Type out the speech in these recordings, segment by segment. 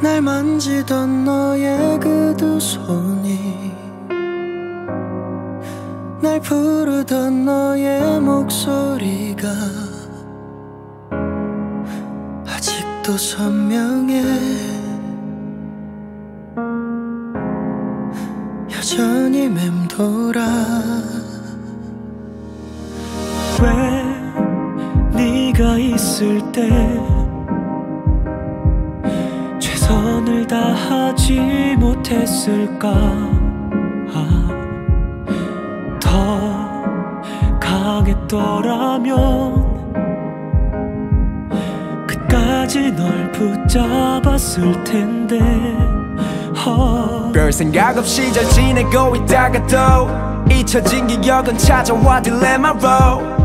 날 만지던 너의 그 두 손이 날 부르던 너의 목소리가 아직도 선명해. 여전히 맴돌아. 왜 네가 있을 때 하지 못했을까? 아, 더 강했더라면 끝까지 널 붙잡았을 텐데. 어. 별 생각 없이 잘 지내고 있다가 도 잊혀진 기억은 찾아와 딜레마로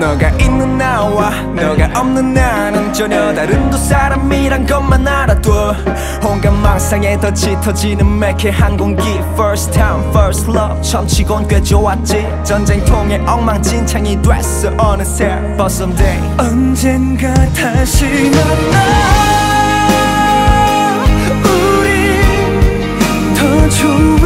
너가 있는 나와 너가 없는 나는 전혀 다른 두 사람이란 것만 알아둬. 온갖 망상에 더 짙어지는 매캐한 공기. First time first love. 처음 치곤 꽤 좋았지. 전쟁통에 엉망진창이 됐어. 어느새 But someday 언젠가 다시 만나. 우리 더 좋은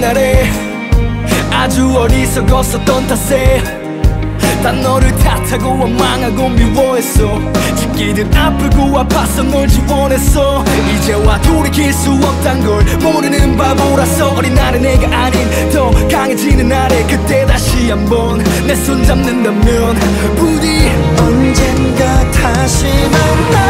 날에 아주 어리석었었던 탓에 단 너를 탓하고 원망하고 미워했어. 새끼들 아프고 아파서 널 지원했어. 이제와 돌이킬 수 없단 걸 모르는 바보라서 어린 날의 내가 아닌 더 강해지는 날에 그때 다시 한번 내 손 잡는다면 부디 언젠가 다시 만나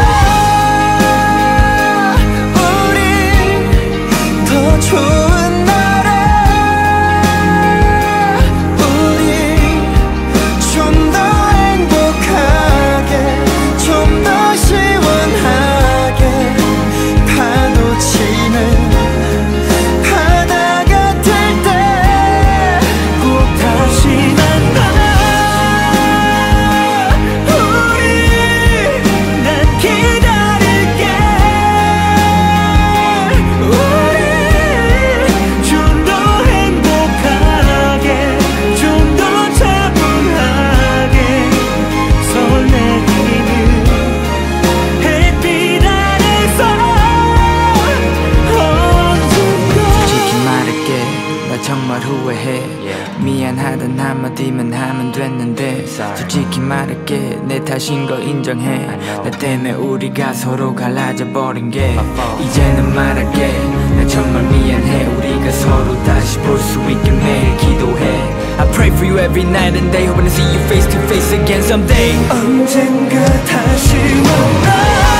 후회해. 미안하단 한마디만 하면 됐는데 솔직히 말할게. 내 탓인 거 인정해. 나 때문에 우리가 서로 갈라져 버린 게 이제는 말할게. 나 정말 미안해. 우리가 서로 다시 볼 수 있게 매일 기도해. I pray for you every night and day. Hoping to see you face to face again someday. 언젠가 다시 만나